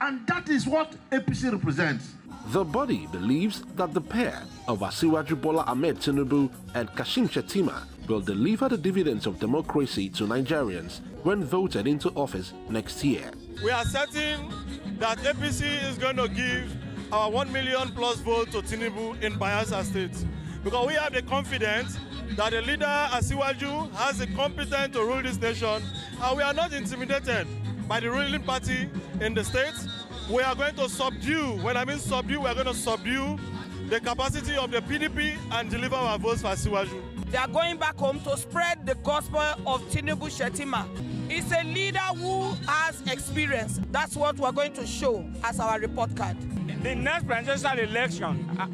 And that is what APC represents. The body believes that the pair of Asiwaju Bola Ahmed Tinubu and Kashim Shettima will deliver the dividends of democracy to Nigerians when voted into office next year. we are certain that APC is going to give our 1 million plus vote to Tinubu in Bayelsa State. Because we have the confidence that the leader, Asiwaju, has the competence to rule this nation, and we are not intimidated by the ruling party in the state. We are going to subdue, when I mean subdue, we are going to subdue the capacity of the PDP and deliver our votes for Siwaju. They are going back home to spread the gospel of Tinubu Shettima. He's a leader who has experience. That's what we're going to show as our report card. The next presidential election, uh,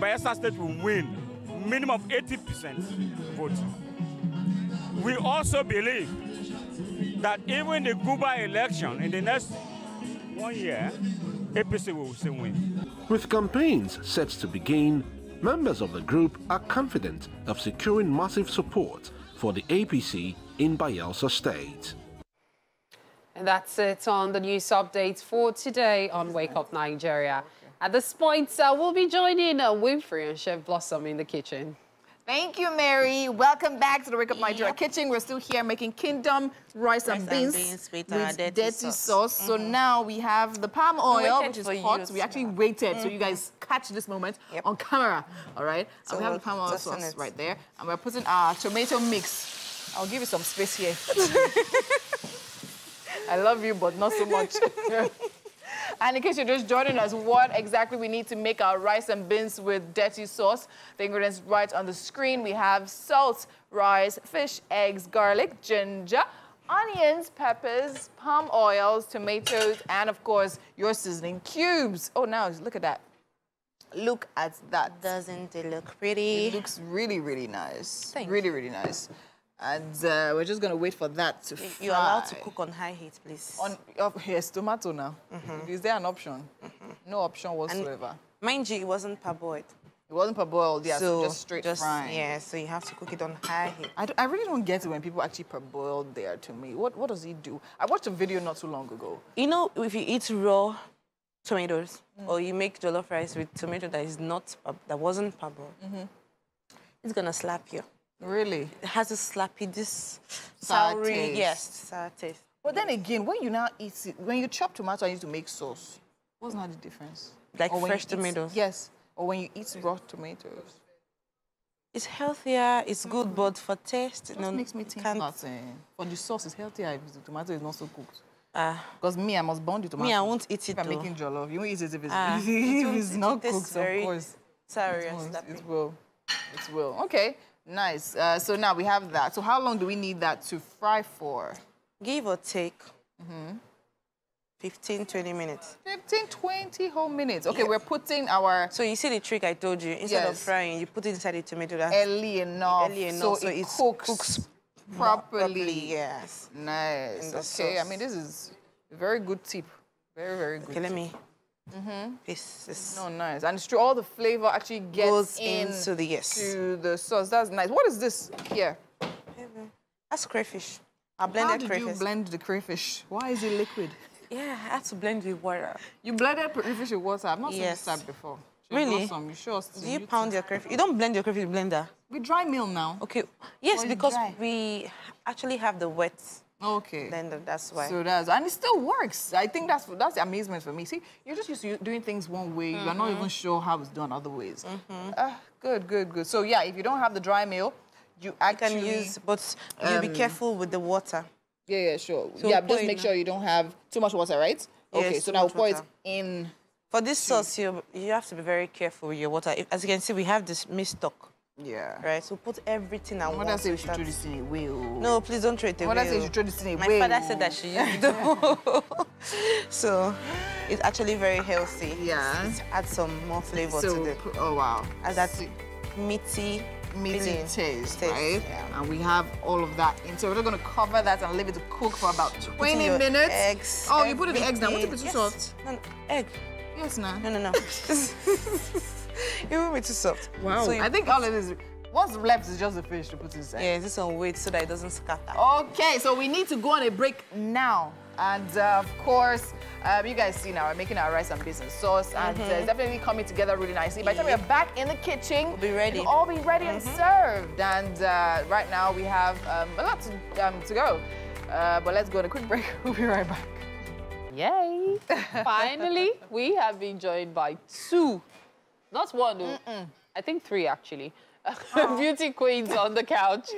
Bayelsa State will win minimum of 80% vote. We also believe that even the guber election in the next one year, APC will still win. With campaigns set to begin, members of the group are confident of securing massive support for the APC in Bayelsa State. And that's it on the news updates for today on Wake Up Nigeria. At this point, uh, we'll be joining uh, Winfrey and Chef Blossom in the kitchen. Thank you, Mary. Welcome back to the Wake Up Nigeria kitchen. We're still here making kingdom rice, and and beans, beans with, with uh, dirty, dirty sauce. sauce. So now we have the palm oil, which is hot. we actually waited so you guys catch this moment on camera. All right. So and we have we'll the palm oil sauce it. right there, and we're putting our tomato mix. I'll give you some space here. <laughs> I love you, but not so much. <laughs> And in case you're just joining us, what exactly we need to make our rice and beans with dirty sauce. The ingredients right on the screen. We have salt, rice, fish, eggs, garlic, ginger, onions, peppers, palm oils, tomatoes, and of course, your seasoning cubes. Oh, now look at that. Look at that. Doesn't it look pretty? It looks really, really nice. Thanks. Really, really nice. And uh, we're just going to wait for that to fry. You're allowed to cook on high heat, please. On, oh, yes, tomato now. Is there an option? No option whatsoever. Mind you, it wasn't parboiled. It wasn't parboiled, yeah, so so just straight just, frying. Yeah, so you have to cook it on high heat. I, d- I really don't get it when people actually parboil their tomato. What, what does he do? I watched a video not too long ago. You know, if you eat raw tomatoes Mm. or you make jollof rice with tomato that is not par- that wasn't parboiled, Mm-hmm. it's gonna slap you. Really? It has a slappy this Sour taste. yes, sour taste. But then again, when you now eat it, when you chop tomato and use to make sauce, what's not the difference? Like Or fresh you eat- tomatoes. yes. Or when you eat raw tomatoes. It's healthier, it's good, but for taste, It just makes me think can't- that uh, for the sauce is healthier if the tomato is not so cooked. Ah. Because me, I must bond the tomato. Me, I won't eat it If I'm though. making jollof, you won't eat it if it's, Ah, <laughs> if it's it not cooked, of course. Sorry, It and won't, slappy. It will. It will. Okay, nice. Uh, so now we have that. So how long do we need that to fry for? Give or take Mm-hmm. 15, 20 minutes. 15, 20 whole minutes. Okay, we're putting our... So you see the trick I told you? Instead of frying, you put it inside the tomato. That's early enough, Early enough, so, so it cooks, cooks properly. properly, yes. Nice. Okay, I mean this is a very good tip. Very, very good. Okay, let me. Mm-hmm. This is No, nice. And it's true, all the flavor actually gets Goes in into the- yes. to the sauce. That's nice. What is this here? That's crayfish. I blended How did crayfish. you blend the crayfish? Why is it liquid? Yeah, I had to blend with water. You blended crayfish with water. I've not Yes. seen this before. Really? Blossom, you sure? Do you pound your crayfish? You don't blend your crayfish blender. With dry meal now. Okay. Yes, because dry? we actually have the wet Okay. Then That's why. So that's and it still works. I think that's that's the amazement for me. See, you're just used to doing things one way. You're not even sure how it's done other ways. Mhm. Ah, good, good, good. So yeah, if you don't have the dry meal, you actually can use, but you be um, careful with the water. Yeah, yeah, sure. So yeah, just make sure you don't have too much water, right? Okay, so now pour it in. For this sauce, you you have to be very careful with your water. As you can see, we have this mist stock. Yeah. Right. So put everything at Mother once. say we should throw this thing away. oh. No, please don't throw it away. Mother say you oh. should throw this thing oh. My away, father oh. said that she used it. <laughs> so it's actually very healthy. Yeah. It adds some more flavor So, to the. oh wow. As that meaty, meaty feeling. taste, right? Yeah. And we have all of that in. So we're just gonna cover that and leave it to cook for about 20 Putting minutes. Eggs. oh, you put in the eggs now. Won't it be too everything. soft? No, no, egg. Yes, nah. No, no, no. <laughs> it won't be too soft. Wow. So I think all of this. what's left is just the fish to put inside. Yeah, this one weight so that it doesn't scatter. Okay, so we need to go on a break now. And uh, of course, um, you guys see now, we're making our rice and beans and sauce, and uh, it's definitely coming together really nicely. By the time we're back in the kitchen, we'll be ready. It'll all be ready and served. And uh, right now, we have um, a lot to, um, to go. Uh, but let's go on a quick break. <laughs> We'll be right back. Yay! <laughs> Finally, we have been joined by two, not one, oh, I think three actually, <laughs> beauty queens on the couch.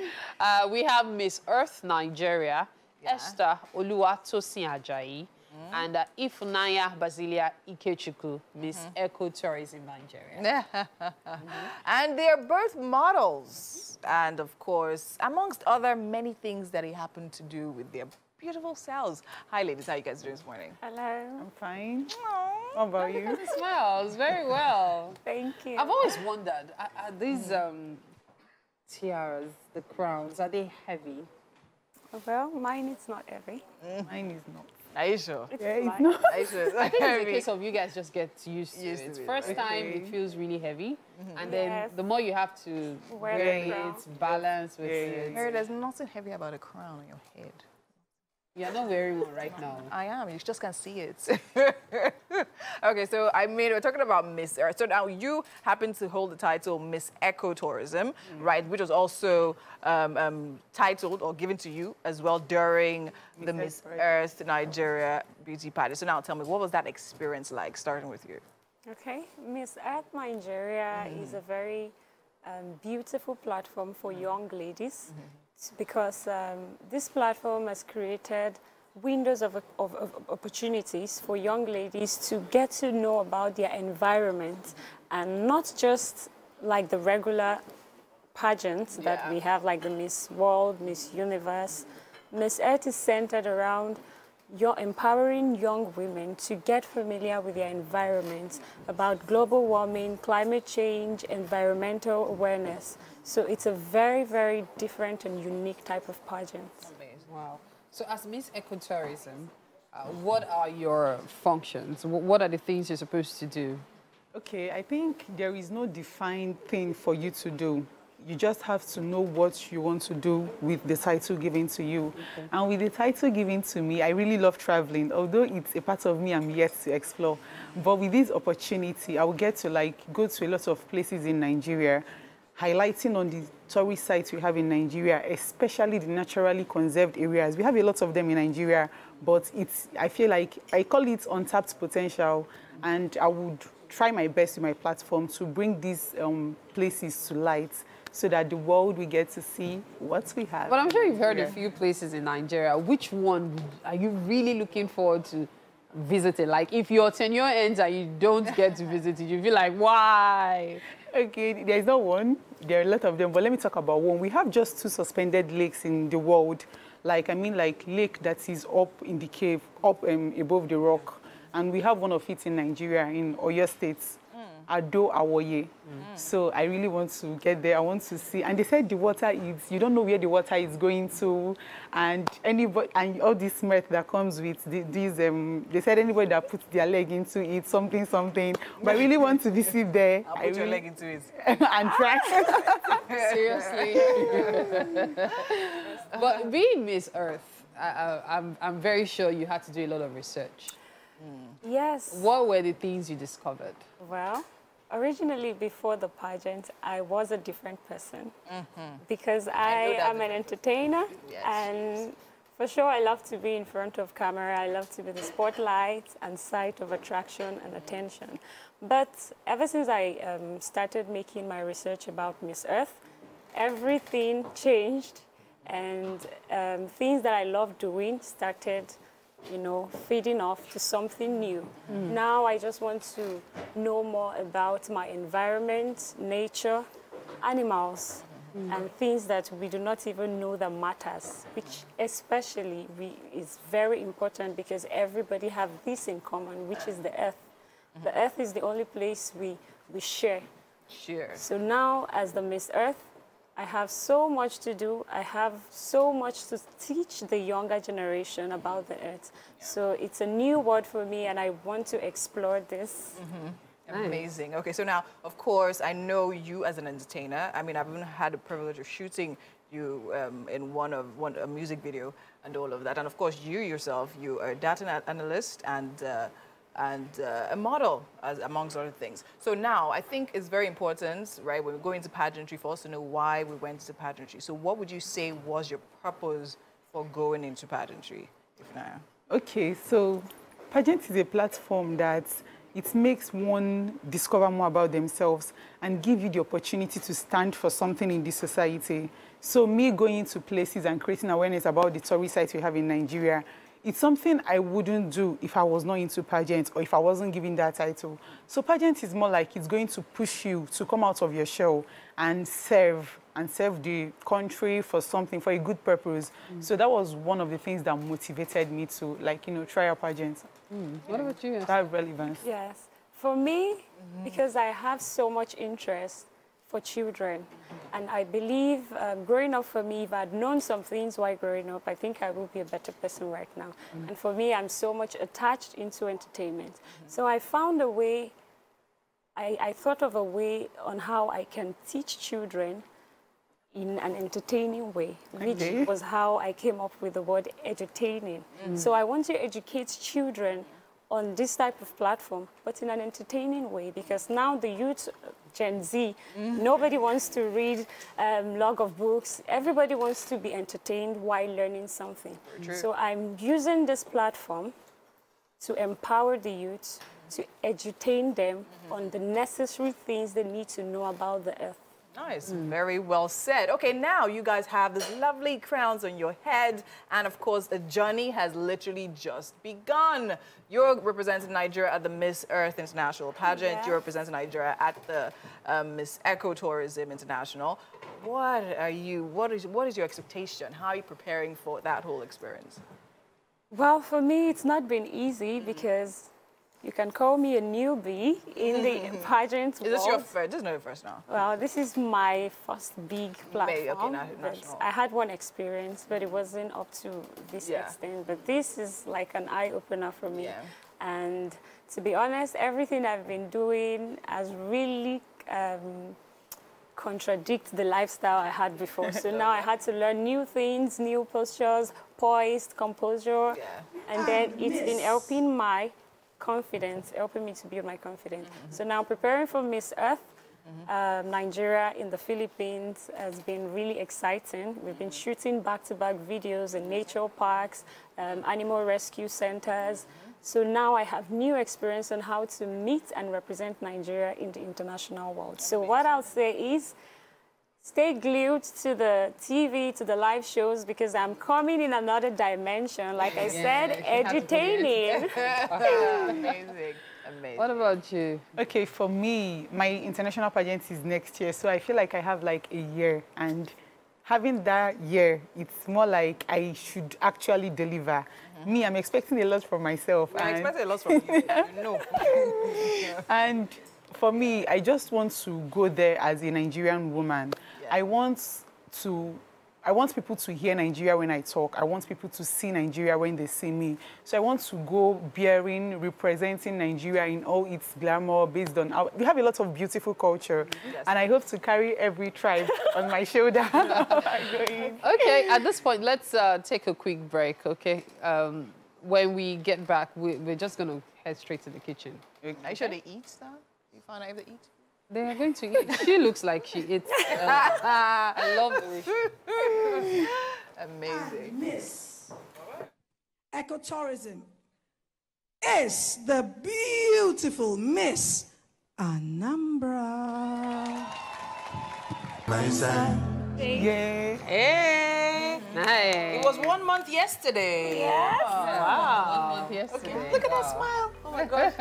Uh, we have Miss Earth Nigeria, Esther Oluwatosin Ajayi, and uh, Ifunanya Basilia Ikechukwu, Miss Eco Tourism Nigeria. <laughs> And they're both models. And of course, amongst other many things that they happen to do with their beautiful selves. Hi, ladies. How you guys doing this morning? Hello. I'm fine. How about you? It smells very well. <laughs> Thank you. I've always wondered, are, are these um, tiaras, the crowns, are they heavy? Well, mine is not heavy. Mine is not. Are you sure? It's Yeah, it's not. Are you sure? <laughs> I think it's a case of you guys just get used to Used it. to it, First time, okay. it feels really heavy. And then Yes. the more you have to Wear wear, the it, balance with it. Mary, there's nothing heavy about a crown on your head. You're not wearing one right now. I am. You just can't see it. <laughs> okay, so I mean, we're talking about Miss Earth. So now you happen to hold the title Miss Ecotourism, right? Which was also um, um, titled or given to you as well during the Miss Earth Nigeria Beauty Party. So now tell me, what was that experience like, starting with you? Okay, Miss Earth Nigeria is a very um, beautiful platform for young ladies It's because um, this platform has created windows of, of, of opportunities for young ladies to get to know about their environment and not just like the regular pageants that Yeah. we have, like the Miss World, Miss Universe. Miss Earth is centered around your empowering young women to get familiar with their environment, about global warming, climate change, environmental awareness. So it's a very, very different and unique type of pageant. Wow. So as Miss Ecotourism, uh, what are your functions? What are the things you're supposed to do? Okay, I think there is no defined thing for you to do. You just have to know what you want to do with the title given to you. And with the title given to me, I really love traveling, although it's a part of me I'm yet to explore. But with this opportunity, I will get to like go to a lot of places in Nigeria, highlighting on the tourist sites we have in Nigeria, especially the naturally conserved areas. We have a lot of them in Nigeria, but it's I feel like I call it untapped potential, and I would try my best with my platform to bring these um, places to light so that the world will get to see what we have. But I'm sure you've heard Yeah. a few places in Nigeria. Which one are you really looking forward to visiting? Like, if your tenure ends and you don't get to visit it, you feel like, why? Okay, there's not one. There are a lot of them, but let me talk about one. We have just two suspended lakes in the world. Like, I mean, like lake that is up in the cave, up um, above the rock. And we have one of it in Nigeria, in Oyo State, Ado Awaye. So I really want to get there. I want to see. And they said the water is, you don't know where the water is going to. And anybody, and all this myth that comes with the, these, um, they said anybody that puts their leg into it, something, something. But I really want to visit there. I'll I put your really- leg into it. <laughs> and try. <laughs> Seriously. <laughs> but being Miss Earth, I, I, I'm, I'm very sure you had to do a lot of research. Yes. What were the things you discovered? Well, originally before the pageant, I was a different person because I, that am an entertainer Yes, and for sure I love to be in front of camera. I love to be the spotlight and sight of attraction and attention. But ever since I um, started making my research about Miss Earth, everything changed and um, things that I love doing started you know, feeding off to something new. Mm. Now I just want to know more about my environment, nature, animals, mm. and things that we do not even know that matters, which especially we, is very important because everybody have this in common, which is the earth. The mm-hmm. earth is the only place we, we share. Sure. So now, as the Miss Earth, I have so much to do. I have so much to teach the younger generation about the earth. So it's a new world for me, and I want to explore this. Amazing. Okay, so now, of course, I know you as an entertainer. I mean, I've even had the privilege of shooting you um, in one of one a music video and all of that. And of course, you yourself, you are a data analyst and uh, and uh, a model, as, amongst other things. So now, I think it's very important, right, when we go into pageantry, for us to know why we went into pageantry. So, what would you say was your purpose for going into pageantry, Ifnaya? Okay, so pageant is a platform that it makes one discover more about themselves and give you the opportunity to stand for something in this society. So me going to places and creating awareness about the tourist sites we have in Nigeria it's something I wouldn't do if I was not into pageant or if I wasn't given that title. So pageant is more like it's going to push you to come out of your shell and serve and serve the country for something, for a good purpose. Mm. So that was one of the things that motivated me to like, you know, try a pageant. Mm. What about you? That relevance. Yes. For me, mm -hmm. because I have so much interest for children. And I believe um, growing up for me, if I'd known some things while growing up, I think I would be a better person right now. Mm. And for me, I'm so much attached into entertainment. Mm. So I found a way, I, I thought of a way on how I can teach children in an entertaining way, which okay. was how I came up with the word entertaining. Mm. So I want to educate children on this type of platform, but in an entertaining way, because now the youth Gen Z. Mm. Nobody wants to read um, log of books. Everybody wants to be entertained while learning something. So I'm using this platform to empower the youth, to educate them mm -hmm. on the necessary things they need to know about the earth. Nice, mm. very well said. Okay, now you guys have these lovely crowns on your head, and of course, the journey has literally just begun. You're representing Nigeria at the Miss Earth International pageant. Yeah. You're representing Nigeria at the um, Miss Ecotourism International. What are you? What is what is your expectation? How are you preparing for that whole experience? Well, for me, it's not been easy because you can call me a newbie in the <laughs> pageant world. Is this your first? This is not your first now. Well, this is my first big platform. Maybe, okay, national. I had one experience, but it wasn't up to this yeah. extent. But this is like an eye-opener for me. Yeah. And to be honest, everything I've been doing has really um, contradict the lifestyle I had before. So <laughs> now I had to learn new things, new postures, poised, composure. Yeah. And then it's been helping my confidence, helping me to build my confidence. Mm -hmm. So now preparing for Miss Earth, Mm -hmm. um, Nigeria in the Philippines has been really exciting. We've been shooting back-to-back -back videos in nature parks, um, animal rescue centers. Mm -hmm. So now I have new experience on how to meet and represent Nigeria in the international world. So what I'll say is, Stay glued to the TV, to the live shows, because I'm coming in another dimension. Like I yeah, said, entertaining. <laughs> Amazing. Amazing. What about you? Okay, for me, my international pageant is next year, so I feel like I have like a year, and having that year, it's more like I should actually deliver. Mm -hmm. Me, I'm expecting a lot from myself. I'm expecting a lot from you. <laughs> no. and for me, I just want to go there as a Nigerian woman I want to I want people to hear Nigeria when I talk. I want people to see Nigeria when they see me. So I want to go bearing, representing Nigeria in all its glamour based on our, we have a lot of beautiful culture. Yes. And I hope to carry every tribe <laughs> on my shoulder. <laughs> okay, at this point, let's uh, take a quick break, okay? Um, when we get back, we, are just going to head straight to the kitchen. Okay. Are you sure they eat now? You find out if they eat? They are going to eat. She looks like she eats. Uh, <laughs> I love the way Amazing. Miss Ecotourism is the beautiful Miss Anambra. Yeah. Hey. Nice. It was one month yesterday. Yes. Oh, wow. One month yesterday. Okay. Look at wow. that smile. Oh my gosh.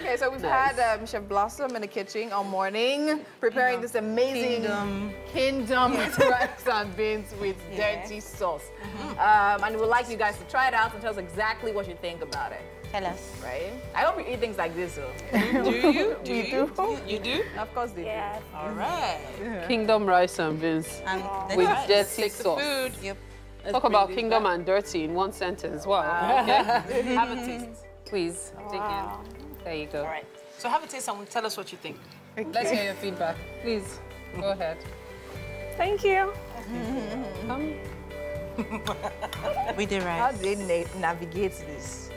okay, so we've nice. had um, Chef Blossom in the kitchen all morning preparing this amazing kingdom, kingdom <laughs> rice and beans with yeah. dirty sauce. Mm -hmm. um, and we'd like you guys to try it out and tell us exactly what you think about it. Tell us. Right? I hope you eat things like this, though. <laughs> do you? Do you? Do. You do? Of course they yeah. do. All right. Kingdom rice and beans and with dirty sauce. food. Yep. Let's Talk about kingdom and dirty in one sentence. Wow. wow. Okay. <laughs> have a taste. Please, wow. dig in. There you go. All right. So have a taste and tell us what you think. Okay. Let's hear your feedback. Please, go ahead. Thank you. Come. <laughs> with the rice. How do they navigate this?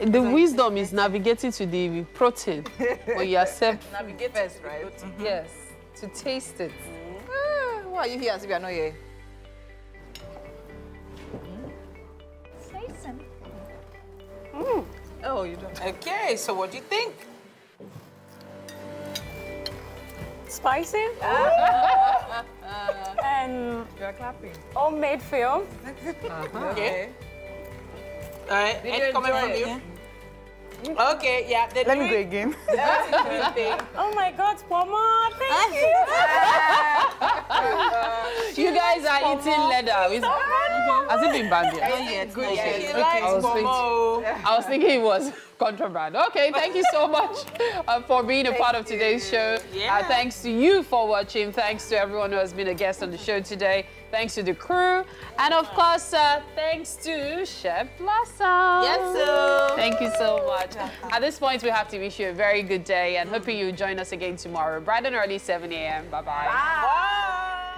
The wisdom is navigating to the protein when you accept. Navigate first, right? Mm -hmm. Yes, to taste it. Mm. Ah, why are you here as if you are not here? Mm. Oh, you don't. Okay, so what do you think? Spicy. <laughs> and you're clapping. Homemade film. <laughs> Uh -huh. Okay. All right. Did Any comment from it? you? Okay, yeah. The Let me go drink- again. Oh my God, Mama, thank you. <laughs> You guys are eating leather. Is- Has it been banned yet? Not yet, Good, not yeah. Okay, I was thinking- I was thinking it was contraband. Okay, thank you so much uh, for being a part of today's show. Yeah. Uh, thanks to you for watching. Thanks to everyone who has been a guest on the show today. Thanks to the crew. And of course, uh, thanks to Chef Blossom. Yes, sir. Thank you so much. At this point, we have to wish you a very good day and hoping you join us again tomorrow, bright and early, 7 a.m. Bye-bye. Bye.